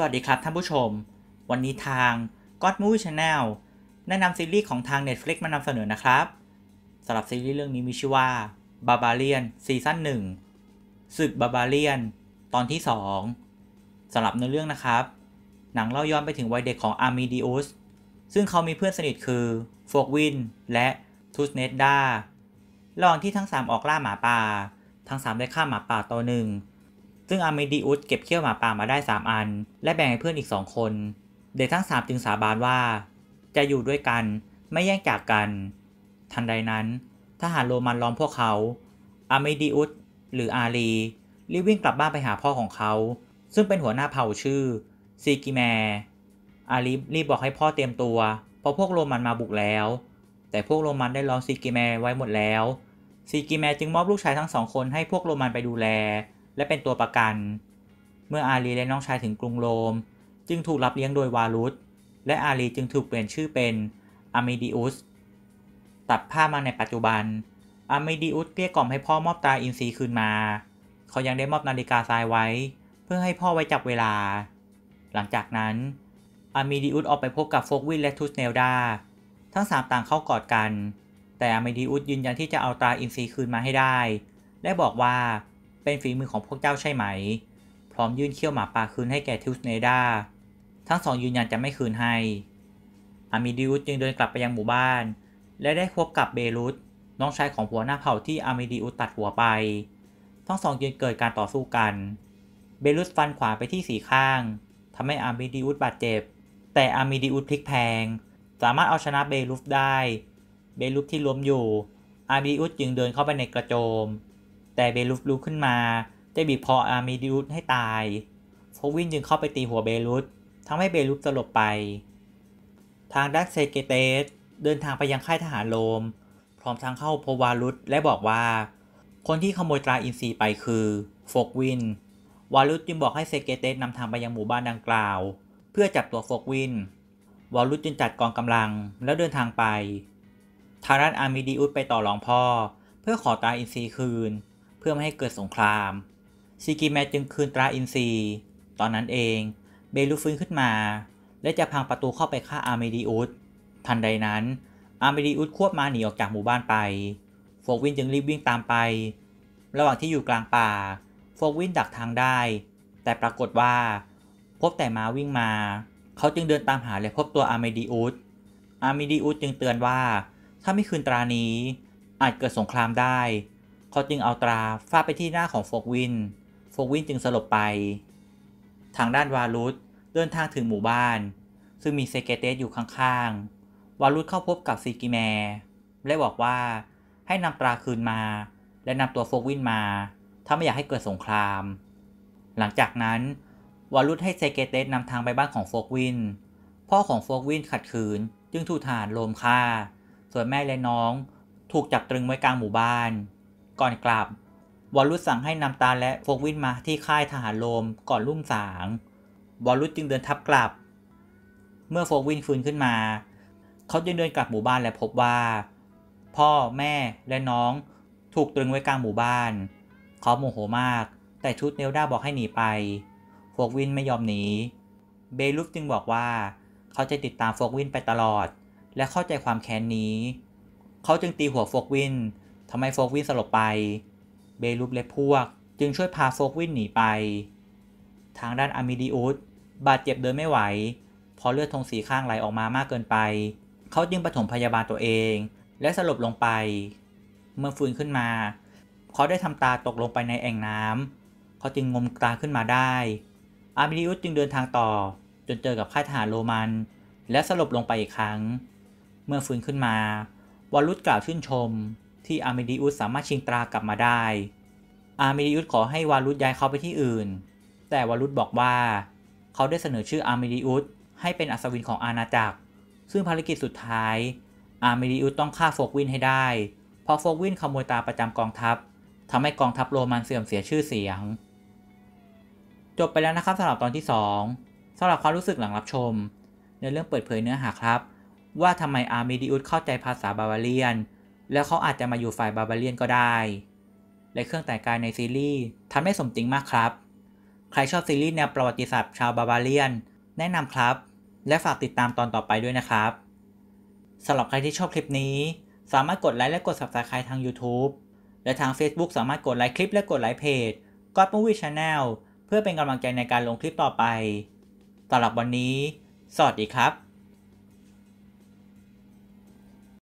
สวัสดีครับท่านผู้ชม วันนี้ทาง God Movie Channel แนะนำซีรีส์ของทาง Netflix มานำเสนอนะครับสำหรับซีรีส์เรื่องนี้มีชื่อว่า Barbarian ซีซั่น1ศึก Barbarian ตอนที่ 2สำหรับเนื้อเรื่องนะครับ หนังเล่าย้อนไปถึงวัยเด็กของอาร์มินิอุสซึ่งเขามีเพื่อนสนิทคือโฟกวินและทูสเนลดาระหว่างที่ทั้ง 3 ออกล่าหมาป่า ทั้ง 3 ได้ฆ่าหมาป่าตัวหนึ่ง ซึ่งอาร์มินิอุสเก็บเขี้ยวหมาป่ามาได้ 3 อัน และแบ่งให้เพื่อนอีก 2 คน เด็กทั้ง 3 จึงสาบานว่า จะอยู่ด้วยกันไม่แยกจากกัน ทันใดนั้น ทหารโรมันล้อมพวกเขา อาร์มินิอุสหรืออารีรีบวิ่งกลับบ้านไปหาพ่อของเขา ซึ่งเป็นหัวหน้าเผ่าชื่อซีกิแมอารีรีบบอกให้พ่อเตรียมตัว เพราะพวกโรมันมาบุกแล้ว แต่พวกโรมันได้ล้อมซีกิแมไว้หมดแล้วซีกิแมจึงมอบลูกชายทั้งสองคนให้พวกโรมันไปดูแล และเป็นตัวประกัน เมื่ออารีและน้องชายถึงกรุงโรม จึงถูกรับเลี้ยงโดยวารุสและอารีจึงถูกเปลี่ยนชื่อเป็นอามิดิอุสตัดภาพมาในปัจจุบันอามิดิอุสเกลี้ยกล่อมให้พ่อมอบตาอินทรีคืนมา เขายังได้มอบนาฬิกาทรายไว้ เพื่อให้พ่อไว้จับเวลา หลังจากนั้นอามิดิอุสออกไปพบกับโฟกวินและทูสเนลดาทั้งสามต่างเข้ากอดกัน แต่อามิดิอุสยืนยันที่จะเอาตราอินทรีคืนมาให้ได้ และบอกว่า เป็นฝีมือของพวกเจ้าใช่ไหม พร้อมยื่นเขี้ยวหมาป่าคืนให้แก่ทูสเนลดา ทั้งสองยืนยันจะไม่คืนให้ อามิดิอุสจึงเดินกลับไปยังหมู่บ้าน และได้พบกับเบรุสน้องชายของหัวหน้าเผ่าที่อามิดิอุสตัดหัวไป ทั้งสองยืนเกิดการต่อสู้กัน เบรุสฟันขวาไปที่สีข้างทำให้อามิดิอุสบาดเจ็บ แต่อามิดิอุสพลิกแพลง สามารถเอาชนะเบรุสได้ เบรุสที่ล้มอยู่ อามิดิอุสจึงเดินเข้าไปในกระโจม แต่เบรุสลุกขึ้นมาจะบีบคออามิดิอุสให้ตายโฟกวินจึงเข้าไปตีหัวเบรุสทำให้เบรุสสลบไป ทางด้านเซเกเตสเดินทางไปยังค่ายทหารโรม พร้อมทั้งเข้าพบวารุสและบอกว่า คนที่ขโมยตราอินทรีไปคือโฟกวิน วารุสจึงบอกให้เซเกเตสนำทางไปยังหมู่บ้านดังกล่าว เพื่อจับตัวโฟกวิน วารุสจึงจัดกองกำลังแล้วเดินทางไปทางด้านอาร์มิดิอุสไปต่อรองพ่อ เพื่อขอตราอินทรีคืน เพื่อไม่ให้เกิดสงครามซิกิแมจึงคืนตราอินทรีตอนนั้นเอง เบรุสฟื้นขึ้นมา และจะพังประตูเข้าไปฆ่าอาร์เมดิอุสทันใดนั้น อาร์เมดิอุสควบม้าหนีออกจากหมู่บ้านไป โฟกวินจึงรีบวิ่งตามไป ระหว่างที่อยู่กลางป่า โฟกวินดักทางได้ แต่ปรากฏว่า พบแต่ม้าวิ่งมา เขาจึงเดินตามหาและพบตัวอาร์เมดิอุสอาร์เมดิอุสจึงเตือนว่า ถ้าไม่คืนตรานี้ อาจเกิดสงครามได้ เขาจึงเอาตราฟาดไปที่หน้าของโฟกวิน โฟกวินจึงสลบไป ทางด้านวารุสเดินทางถึงหมู่บ้าน ซึ่งมีเซเกเตสอยู่ข้างๆ วารุสเข้าพบกับซีกิแมและบอกว่าให้นำตราคืนมา และนำตัวโฟกวินมา ถ้าไม่อยากให้เกิดสงคราม หลังจากนั้น วารุสให้เซเกเตสนำทางไปบ้านของโฟกวิน พ่อของโฟกวินขัดขืน จึงถูกทหารโรมฆ่า ส่วนแม่และน้องถูกจับตรึงไว้กลางหมู่บ้าน ก่อนกลับวารุสสั่งให้นำตราและโฟกวินมาที่ค่ายทหารโรมก่อนรุ่งสางวารุสจึงเดินทัพกลับ เมื่อโฟกวินฟื้นขึ้นมา เขาจึงเดินกลับหมู่บ้านและพบว่า พ่อแม่และน้องถูกตรึงไว้กลางหมู่บ้าน เขาโมโหมาก แต่ทูสเนลดาบอกให้หนีไปโฟกวินไม่ยอมหนีเบรุสจึงบอกว่า เขาจะติดตามโฟกวินไปตลอด และเข้าใจความแค้นนี้ เขาจึงตีหัวโฟกวิน ทำให้โฟกวินสลบไป เบลุสและพวก จึงช่วยพาโฟกวินหนีไป ทางด้านอามิดิอุสบาดเจ็บเดินไม่ไหว พอเลือดทงสีข้างไหลออกมามากเกินไป เขาจึงปฐมพยาบาลตัวเอง และสลบลงไป เมื่อฟื้นขึ้นมา เขาได้ทำตาตกลงไปในแอ่งน้ำเขาจึงงมตาขึ้นมาได้ อามิดิอุสจึงเดินทางต่อ จนเจอกับค่ายทหารโรมัน และสลบลงไปอีกครั้ง เมื่อฟื้นขึ้นมาวารุสกล่าวชื่นชม ที่อาร์มิดิอุสสามารถชิงตรากลับมาได้ อาร์มิดิอุสขอให้วารุสย้ายเขาไปที่อื่น แต่วารุสบอกว่า เขาได้เสนอชื่ออาร์เมดิอุสให้เป็นอัศวินของอาณาจักร ซึ่งภารกิจสุดท้าย อาร์เมดิอุสต้องฆ่าโฟกวินให้ได้ เพราะโฟกวินขโมยตราประจำกองทัพทำให้กองทัพโรมันเสื่อมเสียชื่อเสียง จบไปแล้วนะครับสำหรับตอนที่ 2สำหรับความรู้สึกหลังรับชม ในเรื่องเปิดเผยเนื้อหาครับ ว่าทำไมอาร์เมดิอุสเข้าใจภาษา Barbarian แล้วเขาอาจจะมาอยู่ฝ่าย Barbarian ก็ได้ และเครื่องแต่งกายในซีรีส์ทำได้สมจริงมากครับ ใครชอบซีรีส์แนวประวัติศาสตร์ชาว Barbarian แนะนำครับ และฝากติดตามตอนต่อไปด้วยนะครับสำหรับใครที่ชอบคลิปนี้ สามารถกดไลค์และกด Subscribe ทาง YouTube และทาง Facebook สามารถกดไลค์คลิปและกดไลค์เพจ God Movie Channel เพื่อเป็นกำลังใจในการลงคลิปต่อไปสำหรับวันนี้ สวัสดีครับ